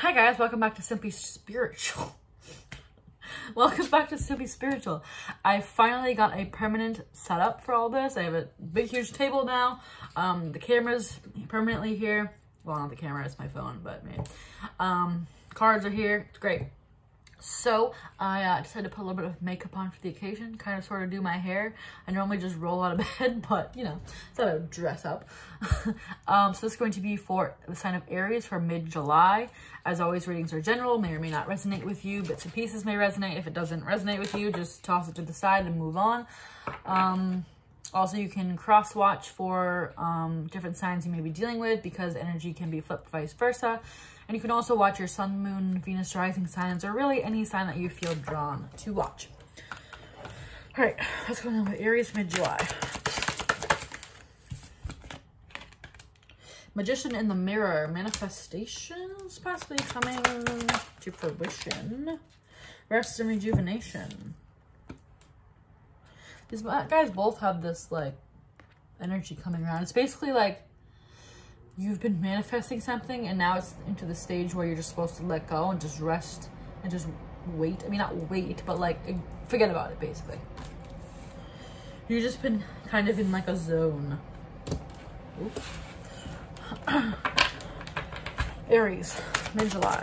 Hi guys, welcome back to Simply Spiritual. welcome back to Simply Spiritual. I finally got a permanent setup for all this. I have a big huge table now. Um, the camera's permanently here. Well, not the camera, it's my phone, but man. Um, cards are here, it's great. So I uh, decided to put a little bit of makeup on for the occasion, kind of sort of do my hair. I normally just roll out of bed, but you know, thought I would dress up. um, so this is going to be for the sign of Aries for mid-July. As always, readings are general, may or may not resonate with you. Bits and pieces may resonate. If it doesn't resonate with you, just toss it to the side and move on. Um, also, you can cross-watch for um, different signs you may be dealing with because energy can be flipped vice versa. And you can also watch your sun, moon, Venus rising signs, or really any sign that you feel drawn to watch. All right, what's going on with Aries mid-July? Magician in the Mirror, manifestations possibly coming to fruition. Rest and rejuvenation. These uh, guys both have this like energy coming around. It's basically like you've been manifesting something and now it's into the stage where you're just supposed to let go and just rest and just wait. I mean, not wait, but like forget about it basically. You've just been kind of in like a zone. Aries, mid-July.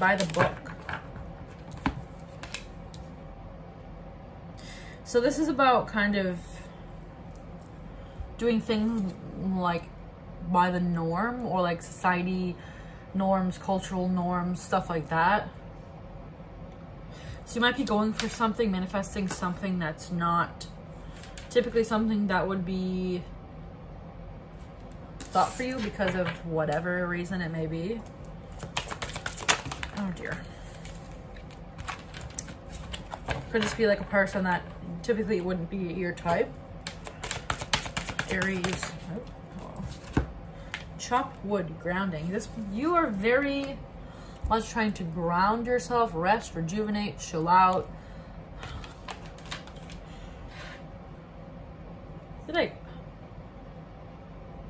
By the book. So this is about kind of doing things like by the norm or like society norms, cultural norms, stuff like that. So you might be going for something, manifesting something that's not typically something that would be thought for you because of whatever reason it may be. Oh dear. Could just be like a person that typically wouldn't be your type. Aries. Chop wood, grounding. This You are very much trying to ground yourself, rest, rejuvenate, chill out. Did I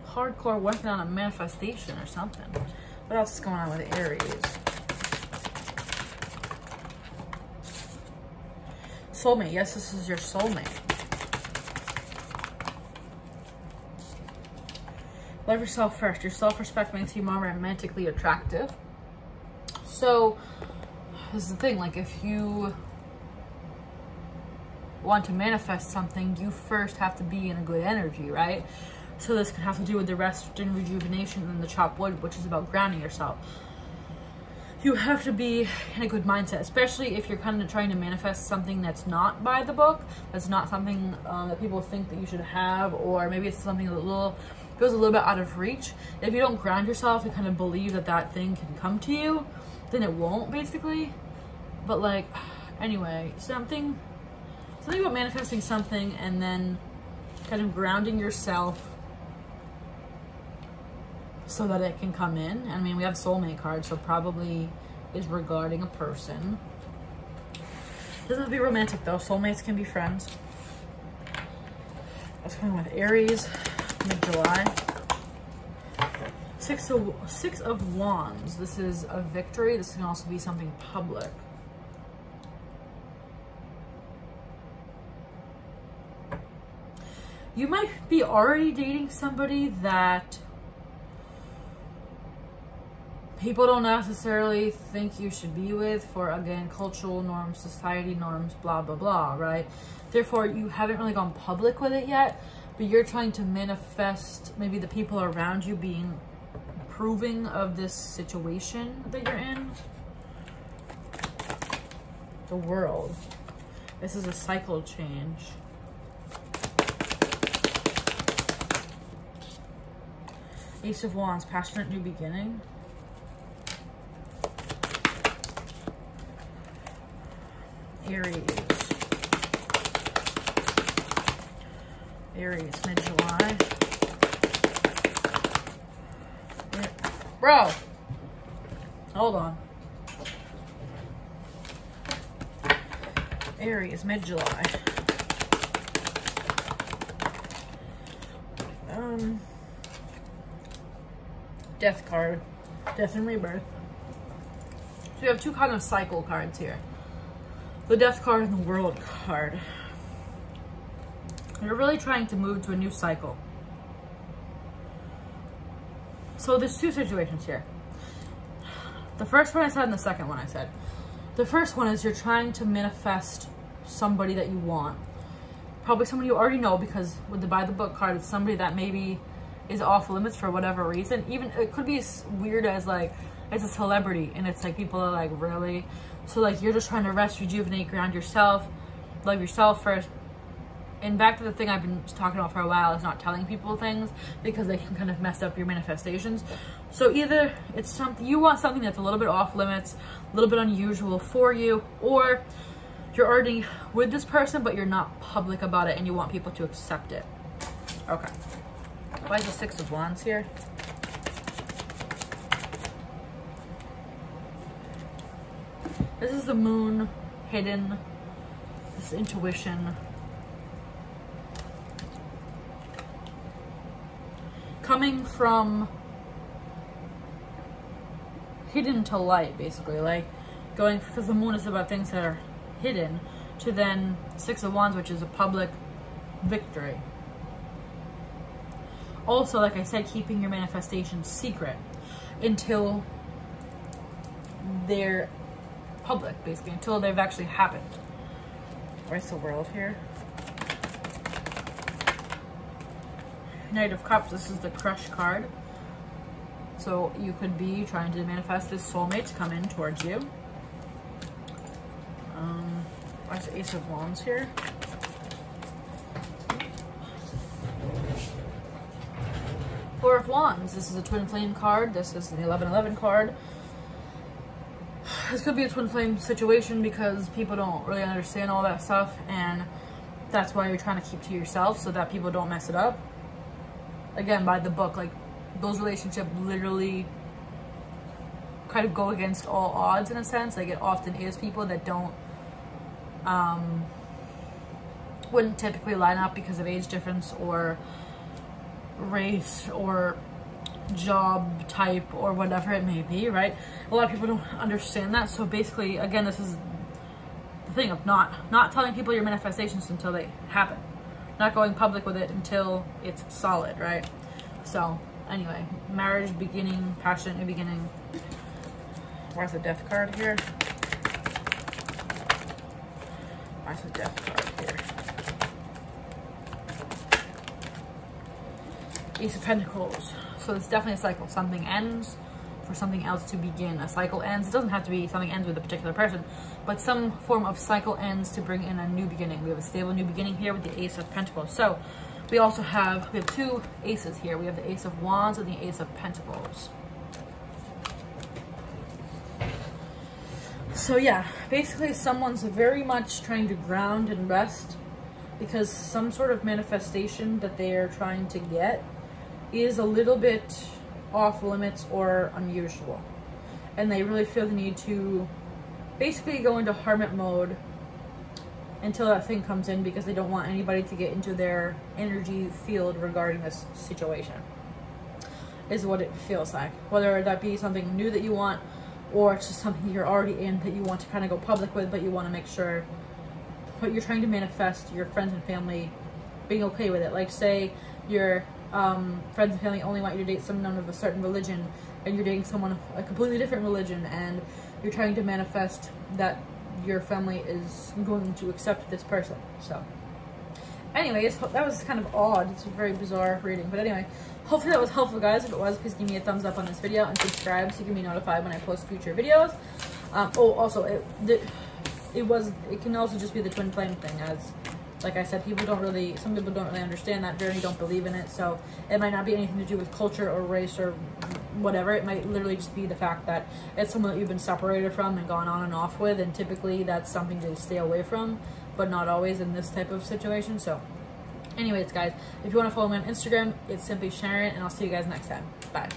hardcore working on a manifestation or something? What else is going on with Aries? Soulmate. Yes, this is your soulmate. Love yourself first. Your self-respect makes you more romantically attractive. So, this is the thing. Like, if you want to manifest something, you first have to be in a good energy, right? So this could have to do with the rest and rejuvenation and the chop wood, which is about grounding yourself. You have to be in a good mindset, especially if you're kind of trying to manifest something that's not by the book, that's not something um, that people think that you should have, or maybe it's something a little goes a little bit out of reach. If you don't ground yourself and kind of believe that that thing can come to you, then it won't basically. But like, anyway, something, something about manifesting something and then kind of grounding yourself so that it can come in. I mean, we have soulmate cards, so probably is regarding a person. Doesn't be romantic though. Soulmates can be friends. What's going with Aries? mid-July. Six of, six of Wands. This is a victory. This can also be something public. You might be already dating somebody that people don't necessarily think you should be with for, again, cultural norms, society norms, blah, blah, blah, right? Therefore, you haven't really gone public with it yet, but you're trying to manifest maybe the people around you being approving of this situation that you're in. The world. This is a cycle change. Ace of Wands, passionate new beginning. Aries. Aries, mid-July. Bro, hold on. Aries, mid-July. Um, death card. Death and rebirth. So you have two kind of cycle cards here. The death card and the world card. You're really trying to move to a new cycle. So there's two situations here. The first one I said and the second one I said. The first one is you're trying to manifest somebody that you want. Probably somebody you already know because with the by the book card, it's somebody that maybe is off limits for whatever reason. Even it could be as weird as like it's a celebrity and it's like people are like really so like you're just trying to rest, rejuvenate, ground yourself, love yourself first. And back to the thing I've been talking about for a while is not telling people things because they can kind of mess up your manifestations. So either it's something you want something that's a little bit off limits, a little bit unusual for you, or you're already with this person but you're not public about it and you want people to accept it. Okay. Why is the Six of Wands here? This is the moon hidden, this intuition. Coming from hidden to light, basically. Like going, because the moon is about things that are hidden, to then Six of Wands, which is a public victory. Also, like I said, keeping your manifestation secret until they're public, basically, until they've actually happened. Where's the world here? Knight of Cups, this is the crush card. So you could be trying to manifest this soulmate to come in towards you. Um, Ace of Wands here? Four of Wands. This is a Twin Flame card. This is the 1111 card. This could be a Twin Flame situation because people don't really understand all that stuff and that's why you're trying to keep to yourself so that people don't mess it up. Again, by the book, like those relationships literally kind of go against all odds in a sense. Like it often is people that don't um, wouldn't typically line up because of age difference or race or job type or whatever it may be, right? A lot of people don't understand that. So basically, again, this is the thing of not not telling people your manifestations until they happen. Not going public with it until it's solid, right? So anyway, marriage beginning, passion new beginning. Where's the death card here? Where's the death card here? Ace of Pentacles. So it's definitely a cycle. Something ends for something else to begin. A cycle ends. It doesn't have to be something ends with a particular person, but some form of cycle ends to bring in a new beginning. We have a stable new beginning here with the Ace of Pentacles. So we also have, we have two aces here. We have the Ace of Wands and the Ace of Pentacles. So yeah, basically someone's very much trying to ground and rest because some sort of manifestation that they are trying to get is a little bit off limits or unusual. And they really feel the need to basically go into hermit mode until that thing comes in because they don't want anybody to get into their energy field regarding this situation. Is what it feels like. Whether that be something new that you want or it's just something you're already in that you want to kind of go public with, but you want to make sure what you're trying to manifest your friends and family being okay with it. Like say you're um, friends and family only want you to date someone of a certain religion and you're dating someone of a completely different religion and you're trying to manifest that your family is going to accept this person. So anyways, that was kind of odd. It's a very bizarre reading. But anyway, hopefully that was helpful, guys. If it was, please give me a thumbs up on this video and subscribe so you can be notified when I post future videos. Um, oh, also, it, it was, it can also just be the twin flame thing as like I said, people don't really, some people don't really understand that journey, don't believe in it. So it might not be anything to do with culture or race or whatever. It might literally just be the fact that it's someone that you've been separated from and gone on and off with. And typically that's something to stay away from, but not always in this type of situation. So anyways, guys, if you want to follow me on Instagram, it's simply Sharon, and I'll see you guys next time. Bye.